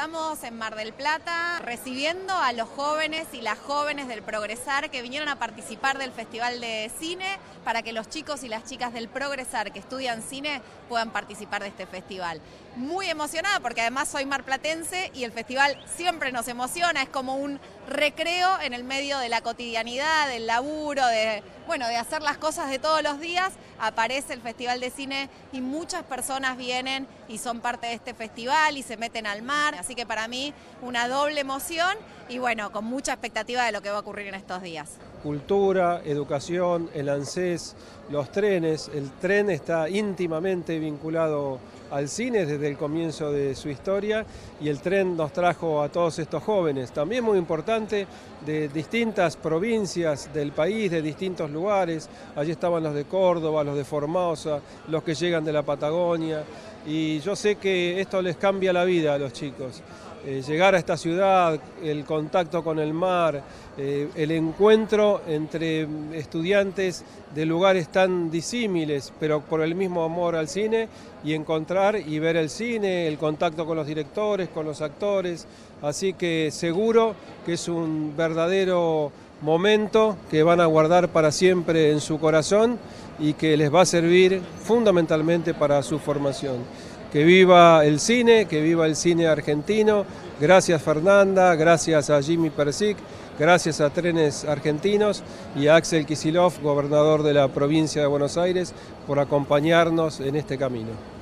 Estamos en Mar del Plata recibiendo a los jóvenes y las jóvenes del Progresar que vinieron a participar del Festival de Cine para que los chicos y las chicas del Progresar que estudian cine puedan participar de este festival. Muy emocionada porque además soy marplatense y el festival siempre nos emociona, es como un recreo en el medio de la cotidianidad, del laburo, de, bueno, de hacer las cosas de todos los días. Aparece el Festival de Cine y muchas personas vienen y son parte de este festival y se meten al mar. Así que para mí una doble emoción y bueno, con mucha expectativa de lo que va a ocurrir en estos días. Cultura, educación, el ANSES, los trenes. El tren está íntimamente vinculado al cine desde el comienzo de su historia y el tren nos trajo a todos estos jóvenes, también muy importante, de distintas provincias del país, de distintos lugares. Allí estaban los de Córdoba, los de Formosa, los que llegan de la Patagonia y yo sé que esto les cambia la vida a los chicos. Eh, llegar a esta ciudad, el contacto con el mar, eh, el encuentro entre estudiantes de lugares tan disímiles, pero por el mismo amor al cine, y encontrar y ver el cine, el contacto con los directores, con los actores. Así que seguro que es un verdadero momento que van a guardar para siempre en su corazón y que les va a servir fundamentalmente para su formación. Que viva el cine, que viva el cine argentino. Gracias Fernanda, gracias a Jimmy Persic, gracias a Trenes Argentinos y a Axel Kisilov, gobernador de la provincia de Buenos Aires, por acompañarnos en este camino.